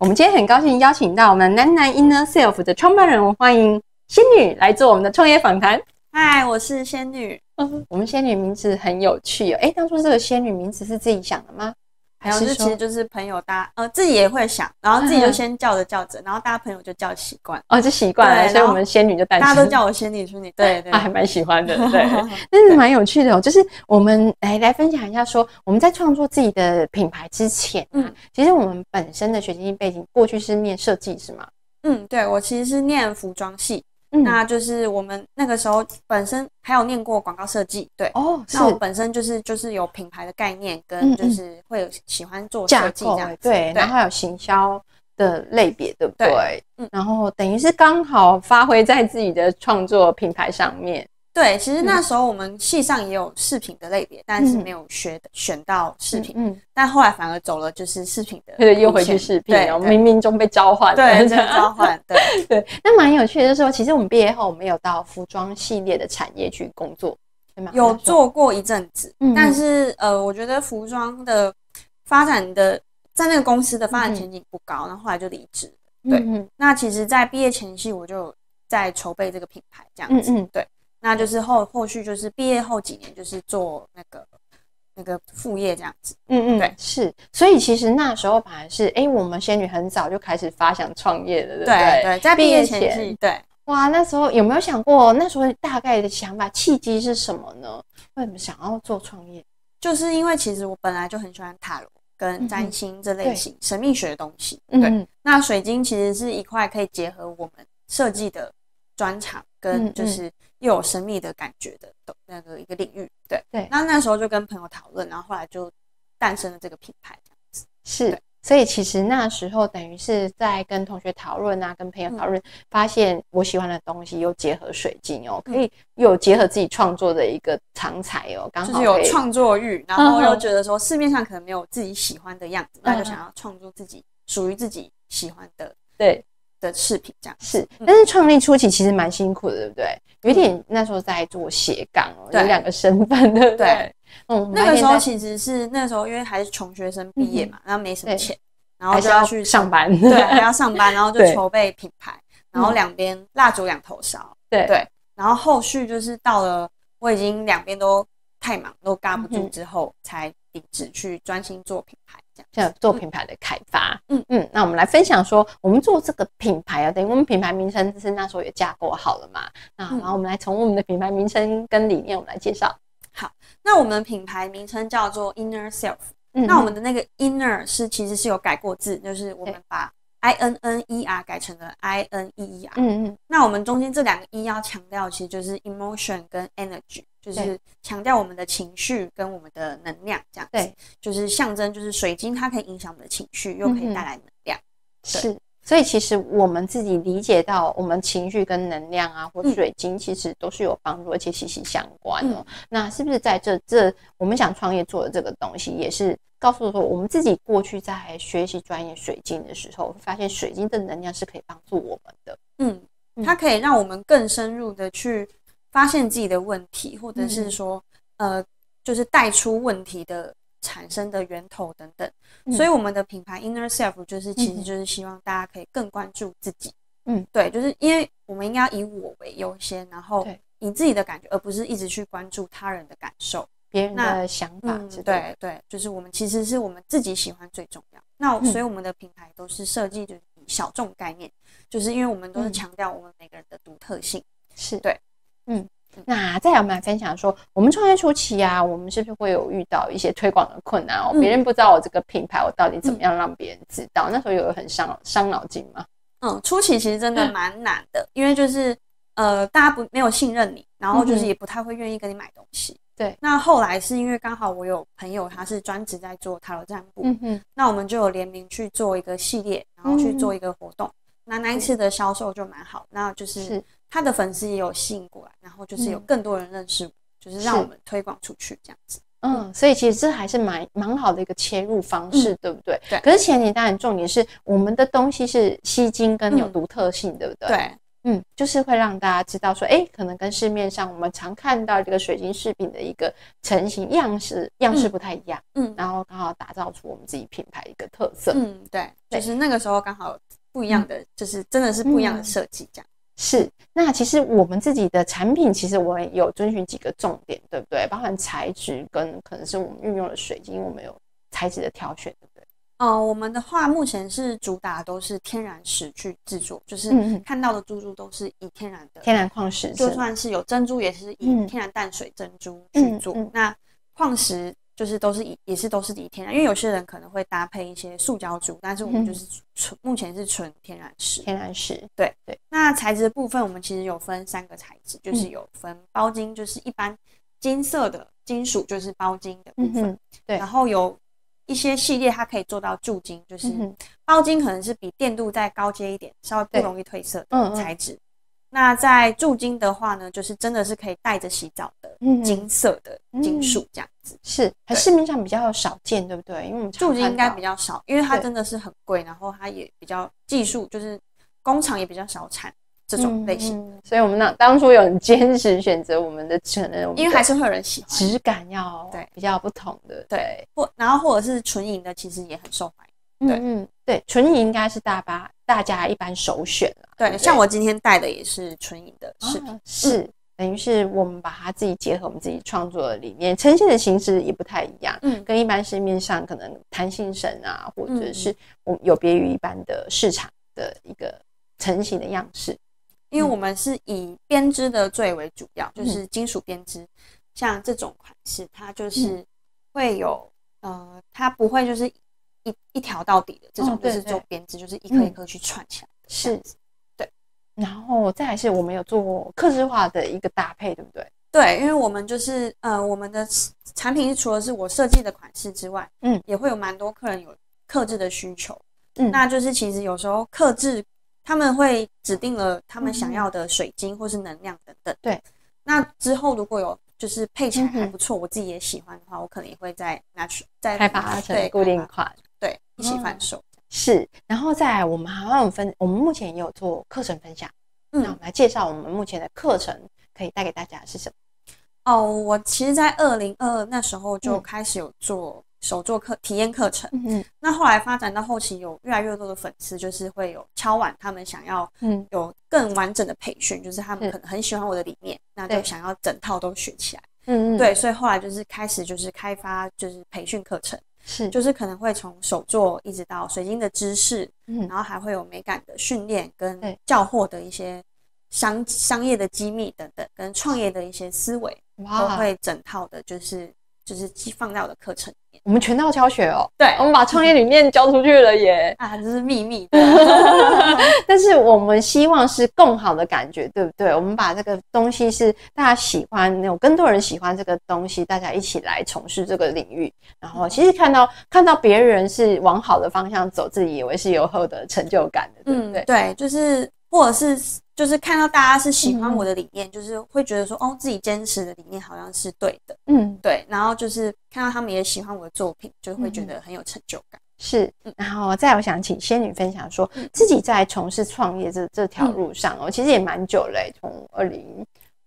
我们今天很高兴邀请到我们南南 Inner Self 的创办人，欢迎仙女来做我们的创业访谈。嗨，我是仙女。我们仙女名字很有趣哦。哎，当初这个仙女名字是自己想的吗？还有，是其实就是朋友搭，呃，自己也会想，然后自己就先叫着叫着，然后大家朋友就叫习惯，哦，就习惯了，所以我们仙女就诞生。大家都叫我仙女，说你对 对，还蛮喜欢的，对，但是蛮有趣的哦。就是我们来来分享一下，说我们在创作自己的品牌之前，嗯，其实我们本身的学经历背景，过去是念设计，是吗？嗯，对我其实是念服装系。那就是我们那个时候本身还有念过广告设计，对。哦，那我本身就是就是有品牌的概念，跟就是会有喜欢做设计这样，对，然后还有行销的类别，对不对？嗯，然后等于是刚好发挥在自己的创作品牌上面。对，其实那时候我们系上也有饰品的类别，但是没有学选到饰品，嗯，但后来反而走了就是饰品的，对，又回去饰品，对，冥冥中被召唤，对，召唤，对。对。那蛮有趣的，就是说，其实我们毕业后，我们有到服装系列的产业去工作，有做过一阵子，但是呃，我觉得服装的发展的在那个公司的发展前景不高，然后后来就离职。对，那其实，在毕业前夕，我就在筹备这个品牌，这样子，对。那就是后后续就是毕业后几年就是做那个那个副业这样子，嗯嗯，对，是，所以其实那时候反而是，哎，我们仙女很早就开始发想创业了，对对对，在毕业前，对，哇，那时候有没有想过那时候大概的想法契机是什么呢？为什么想要做创业？就是因为其实我本来就很喜欢塔罗跟占星这类型神秘学的东西，对，那水晶其实是一块可以结合我们设计的专长跟就是。又有神秘的感觉的那个一个领域，对。对。那那时候就跟朋友讨论，然后后来就诞生了这个品牌，这样子。是，所以其实那时候等于是在跟同学讨论啊，跟朋友讨论，发现我喜欢的东西又结合水晶哦，可以又结合自己创作的一个长才哦，刚好就是有创作欲，然后又觉得说市面上可能没有自己喜欢的样子，那就想要创作自己属于自己喜欢的对的饰品，这样是。但是创立初期其实蛮辛苦的，对不对？有点那时候在做斜杠哦，有两个身份，对不对？嗯，那个时候其实是那时候因为还是穷学生毕业嘛，然后没什么钱，然后就要去上班，对，还要上班，然后 就筹备品牌，然后两边蜡烛两头烧，对对，然后后续就是到了我已经两边都太忙，都嘎不住之后，才离职去专心做品牌。像做品牌的开发，嗯。嗯，那我们来分享说，我们做这个品牌啊，等于我们品牌名称是那时候也架构好了嘛，那然后我们来从我们的品牌名称跟理念，我们来介绍。好，那我们的品牌名称叫做 Inner Self，那我们的那个 Inner 是其实是有改过字，就是我们把 I N N E R 改成了 I N E E R，嗯嗯，那我们中间这两个 E 要强调，其实就是 Emotion 跟 Energy。就是强调我们的情绪跟我们的能量，这样子，就是象征，就是水晶它可以影响我们的情绪，又可以带来能量。是，所以其实我们自己理解到，我们情绪跟能量啊，或水晶其实都是有帮助，而且息息相关哦。那是不是在这这我们想创业做的这个东西，也是告诉说，我们自己过去在学习专业水晶的时候，发现水晶的能量是可以帮助我们的。嗯，它可以让我们更深入的去。发现自己的问题，或者是说，呃，就是带出问题的产生的源头等等。所以我们的品牌 Inner Self 就是，其实就是希望大家可以更关注自己。嗯，对，就是因为我们应该以我为优先，然后以自己的感觉，而不是一直去关注他人的感受、别人的想法。对对，就是我们其实是我们自己喜欢最重要。那所以我们的品牌都是设计的以小众概念，就是因为我们都是强调我们每个人的独特性。是对。嗯，那再来我们来分享说，我们创业初期啊，我们是不是会有遇到一些推广的困难哦？别人不知道我这个品牌，我到底怎么样让别人知道？那时候有很伤伤脑筋吗？嗯，初期其实真的蛮难的，因为就是呃，大家不没有信任你，然后就是也不太会愿意跟你买东西。对，那后来是因为刚好我有朋友，他是专职在做塔罗占卜，嗯哼，那我们就有联名去做一个系列，然后去做一个活动，那那一次的销售就蛮好，那就是。他的粉丝也有吸引过来，然后就是有更多人认识，就是让我们推广出去这样子。嗯，所以其实这还是蛮蛮好的一个切入方式，对不对？对。可是前提当然重点是我们的东西是吸睛跟有独特性，对不对？对嗯，就是会让大家知道说，哎，可能跟市面上我们常看到这个水晶饰品的一个成型样式样式不太一样，嗯，然后刚好打造出我们自己品牌一个特色，嗯，对，就是那个时候刚好不一样的，就是真的是不一样的设计，这样是。那其实我们自己的产品，其实我们有遵循几个重点，对不对？包含材质跟可能是我们运用的水晶，我们有材质的挑选。对不对哦，我们的话目前是主打都是天然石去制作，就是看到的珠珠都是以天然的天然矿石，就算是有珍珠也是以天然淡水珍珠去做。那矿石就是都是以也是都是以天然，因为有些人可能会搭配一些塑胶珠，但是我们就是纯目前是纯天然石。天然石，对对。那材质的部分，我们其实有分三个材质，就是有分包金，就是一般金色的金属，就是包金的部分，对，然后有。一些系列它可以做到铸金，就是包金可能是比电镀再高阶一点，稍微不容易褪色的材质。那在铸金的话呢，就是真的是可以带着洗澡的金色的金属这样子。是，还市面上比较少见，对不对？因为我们铸金应该比较少，因为它真的是很贵，然后它也比较技术，就是工厂也比较少产。这种类型，所以我们那当初有很坚持选择我们的可能，因为还是会有人喜欢，质感要对。比较不同的，对，或然后或者是纯银的，其实也很受欢迎。对，嗯，对，纯银应该是大巴大家一般首选了。对，像我今天戴的也是纯银的饰品，是等于是我们把它自己结合我们自己创作的理念，呈现的形式也不太一样，嗯，跟一般市面上可能弹性绳啊，或者是我有别于一般的市场的一个成型的样式。因为我们是以编织的最为主要，就是金属编织，像这种款式，它就是会有呃，它不会就是一一条到底的这种，就是做编织，就是一颗一颗去串起来。是，对。然后再是我们有做客制化的一个搭配，对不对？对，因为我们就是呃，我们的产品除了是我设计的款式之外，嗯，也会有蛮多客人有刻制的需求，嗯，那就是其实有时候刻制。他们会指定了他们想要的水晶或是能量等等。对，那之后如果有就是配起来还不错，我自己也喜欢的话，我可能也会再拿去再开发成固定款，对，一起贩售。是，然后再来，我们好像有分，我们目前也有做课程分享。嗯，那我们来介绍我们目前的课程可以带给大家是什么？哦，我其实，在二零二那时候就开始有做。手作课体验课程，嗯，那后来发展到后期，有越来越多的粉丝，就是会有敲碗，他们想要，嗯，有更完整的培训，就是他们可能很喜欢我的理念，那就想要整套都学起来，嗯嗯，对，所以后来就是开始就是开发就是培训课程，是，就是可能会从手作一直到水晶的知识，嗯，然后还会有美感的训练跟教货的一些商商业的机密等等，跟创业的一些思维，都会整套的，就是就是寄放在我的课程里面。我们全套教学哦，对，我们把创业理念交出去了耶！啊，这是秘密。但是我们希望是更好的感觉，对不对？我们把这个东西是大家喜欢，有更多人喜欢这个东西，大家一起来从事这个领域。然后，其实看到看到别人是往好的方向走，自己以为是有后的成就感的，对不对？对，就是或者是。就是看到大家是喜欢我的理念，就是会觉得说，哦，自己坚持的理念好像是对的，嗯，对。然后就是看到他们也喜欢我的作品，就会觉得很有成就感。是，然后再我想请仙女分享说，自己在从事创业这这条路上哦，其实也蛮久嘞，从二零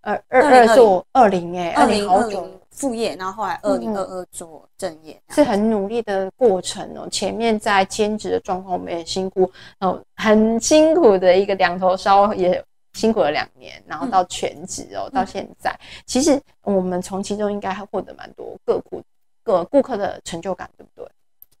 二二二做二零哎，二零好久。副业，然后后来二零二二做正业，是很努力的过程哦。前面在兼职的状况，我们也辛苦，哦，很辛苦的一个两头烧，也辛苦了两年，然后到全职哦，到现在，其实我们从其中应该还获得蛮多个顾个顾客的成就感，对不对？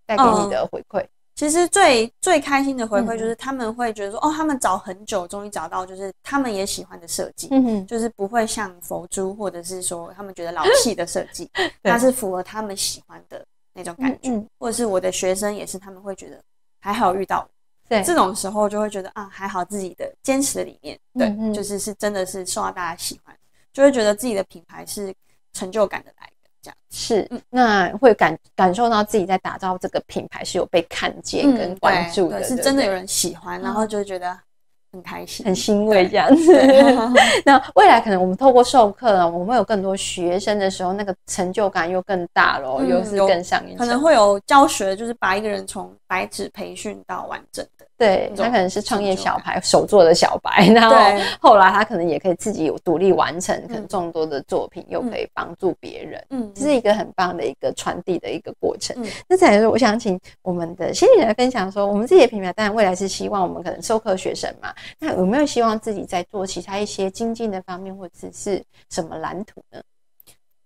带给你的回馈。其实最最开心的回馈就是他们会觉得说，哦，他们找很久，终于找到就是他们也喜欢的设计，嗯就是不会像佛珠或者是说他们觉得老气的设计，它是符合他们喜欢的那种感觉，或者是我的学生也是，他们会觉得还好遇到，对。这种时候就会觉得啊，还好自己的坚持的理念，对，就是是真的是受到大家喜欢，就会觉得自己的品牌是成就感的来。是，那会感感受到自己在打造这个品牌是有被看见跟关注的，是真的有人喜欢，然后就觉得很开心，很欣慰这样子。那未来可能我们透过授课，我们有更多学生的时候，那个成就感又更大了，又是更上一可能会有教学，就是把一个人从白纸培训到完整的。对他可能是创业小白，手做的小白，然后后来他可能也可以自己有独立完成，可能众多的作品又可以帮助别人，嗯，这是一个很棒的一个传递的一个过程。那再来说，我想请我们的心理来分享说，我们自己的品牌，当然未来是希望我们可能授课学生嘛，那有没有希望自己在做其他一些精进的方面，或者是什么蓝图呢？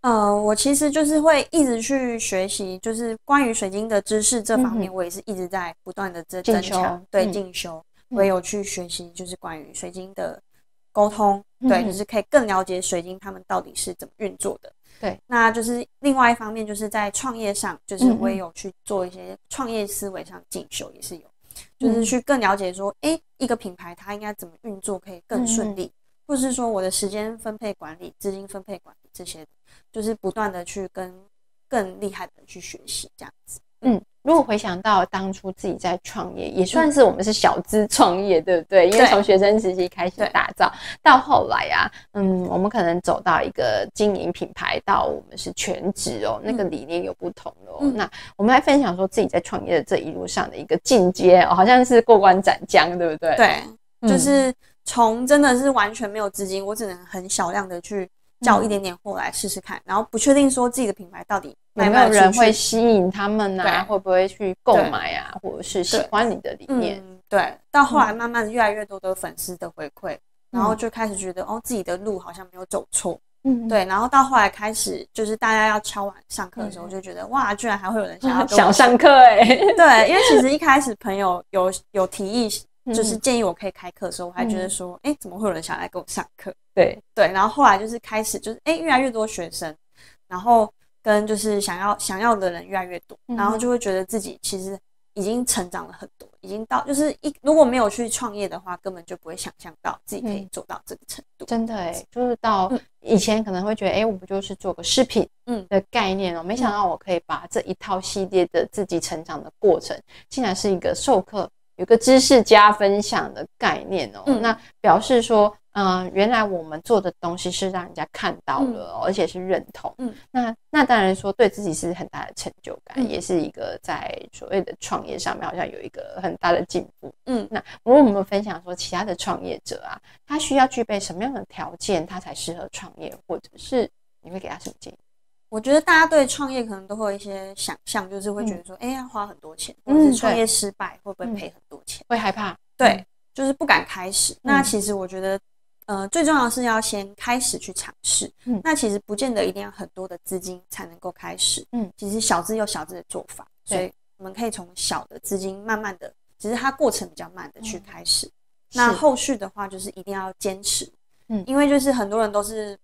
呃，我其实就是会一直去学习，就是关于水晶的知识这方面，我也是一直在不断的增增强，对进修。我也有去学习，就是关于水晶的沟通，对，就是可以更了解水晶他们到底是怎么运作的。对，那就是另外一方面，就是在创业上，就是我也有去做一些创业思维上进修，也是有，就是去更了解说，哎，一个品牌它应该怎么运作可以更顺利，或是说我的时间分配管理、资金分配管理这些。就是不断的去跟更厉害的人去学习，这样子。嗯，如果回想到当初自己在创业，也算是我们是小资创业，对不对？因为从学生时期开始打造，到后来啊，嗯，我们可能走到一个经营品牌，到我们是全职哦，那个理念有不同哦。那我们来分享说自己在创业的这一路上的一个进阶，好像是过关斩将，对不对？对，就是从真的是完全没有资金，我只能很小量的去。叫一点点货来试试看，然后不确定说自己的品牌到底有没有人会吸引他们呐？会不会去购买啊？或者是喜欢你的理念？对，到后来慢慢越来越多的粉丝的回馈，然后就开始觉得哦，自己的路好像没有走错。嗯，对，然后到后来开始就是大家要敲完上课的时候，就觉得哇，居然还会有人想要 想上课哎。对，因为其实一开始朋友有有提议。就是建议我可以开课的时候，我还觉得说，哎，怎么会有人想来给我上课？对对，然后后来就是开始，就是哎，越来越多学生，然后跟就是想要想要的人越来越多，然后就会觉得自己其实已经成长了很多，已经到就是一如果没有去创业的话，根本就不会想象到自己可以做到这个程度。真的哎，就是到以前可能会觉得，哎，我不就是做个视频嗯的概念哦，没想到我可以把这一套系列的自己成长的过程，竟然是一个授课。有个知识加分享的概念哦，那表示说，嗯，原来我们做的东西是让人家看到了，而且是认同。嗯，那那当然说对自己是很大的成就感，也是一个在所谓的创业上面好像有一个很大的进步。嗯，那如果我们分享说其他的创业者啊，他需要具备什么样的条件，他才适合创业，或者是你会给他什么建议？我觉得大家对创业可能都会有一些想象，就是会觉得说，哎，要花很多钱，或者是创业失败会不会赔很多钱？会害怕，对，就是不敢开始。那其实我觉得，呃，最重要的是要先开始去尝试。嗯，那其实不见得一定要很多的资金才能够开始。嗯，其实小资有小资的做法，所以我们可以从小的资金慢慢的，只是它过程比较慢的去开始。那后续的话，就是一定要坚持。嗯，因为就是很多人都是。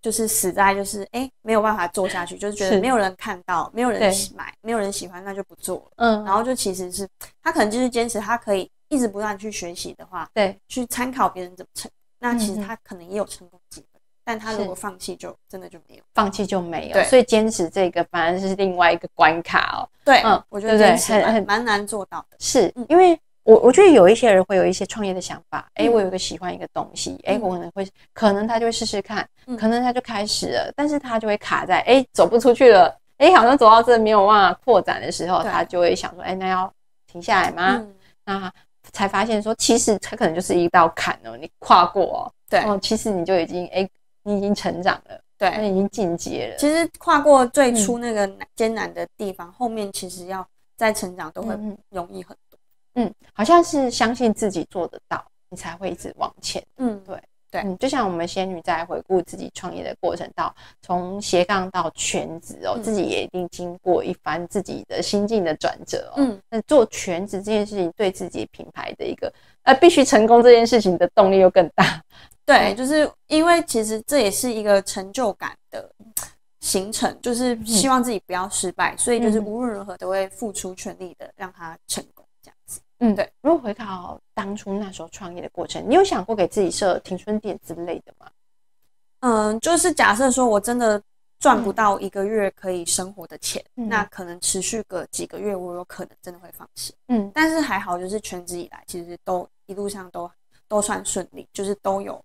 就是死在就是哎没有办法做下去，就是觉得没有人看到，没有人买，没有人喜欢，那就不做了。嗯，然后就其实是他可能就是坚持，他可以一直不断去学习的话，对，去参考别人怎么成，那其实他可能也有成功机会。但他如果放弃，就真的就没有，放弃就没有。所以坚持这个反而是另外一个关卡哦。对，嗯，我觉得坚持很蛮难做到的，是因为。我我觉得有一些人会有一些创业的想法，哎，我有个喜欢一个东西，哎，我可能会，可能他就会试试看，可能他就开始了，但是他就会卡在，哎，走不出去了，哎，好像走到这没有办法扩展的时候，他就会想说，哎，那要停下来吗？那才发现说，其实他可能就是一道坎哦，你跨过哦，对，哦，其实你就已经，哎，你已经成长了，对，你已经进阶了。其实跨过最初那个艰难的地方，后面其实要再成长都会容易很。嗯，好像是相信自己做得到，你才会一直往前。嗯，对对，嗯，就像我们仙女在回顾自己创业的过程，到从斜杠到全职哦，自己也一定经过一番自己的心境的转折哦。嗯，那做全职这件事情，对自己品牌的一个呃必须成功这件事情的动力又更大。对，就是因为其实这也是一个成就感的形成，就是希望自己不要失败，所以就是无论如何都会付出全力的让它成功。嗯，对。如果回考当初那时候创业的过程，你有想过给自己设停损点之类的吗？嗯，就是假设说我真的赚不到一个月可以生活的钱，那可能持续个几个月，我有可能真的会放弃。嗯，但是还好，就是全职以来，其实都一路上都都算顺利，就是都有，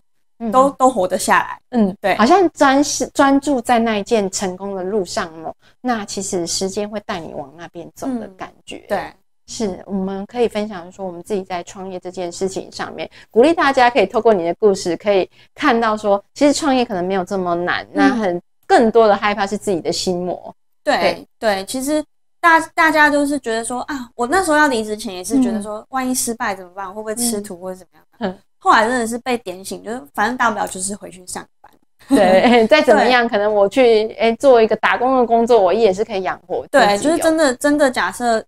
都都活得下来。嗯，对，好像专是专注在那一件成功的路上哦，那其实时间会带你往那边走的感觉。对。是，我们可以分享说，我们自己在创业这件事情上面，鼓励大家可以透过你的故事，可以看到说，其实创业可能没有这么难。那很更多的害怕是自己的心魔。对对，其实大大家都是觉得说啊，我那时候要离职前也是觉得说，万一失败怎么办？会不会吃土或者怎么样？嗯。后来真的是被点醒，就是反正大不了就是回去上班。对，再怎么样，可能我去哎做一个打工的工作，我也是可以养活。对，就是真的真的假设。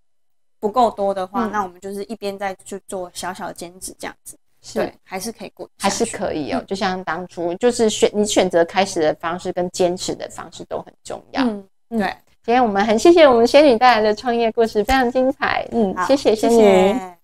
不够多的话，那我们就是一边再去做小小的兼职，这样子，对，还是可以过，还是可以哦。就像当初，就是选你选择开始的方式跟坚持的方式都很重要。嗯，对。今天我们很谢谢我们仙女带来的创业故事，非常精彩。嗯，谢谢仙女。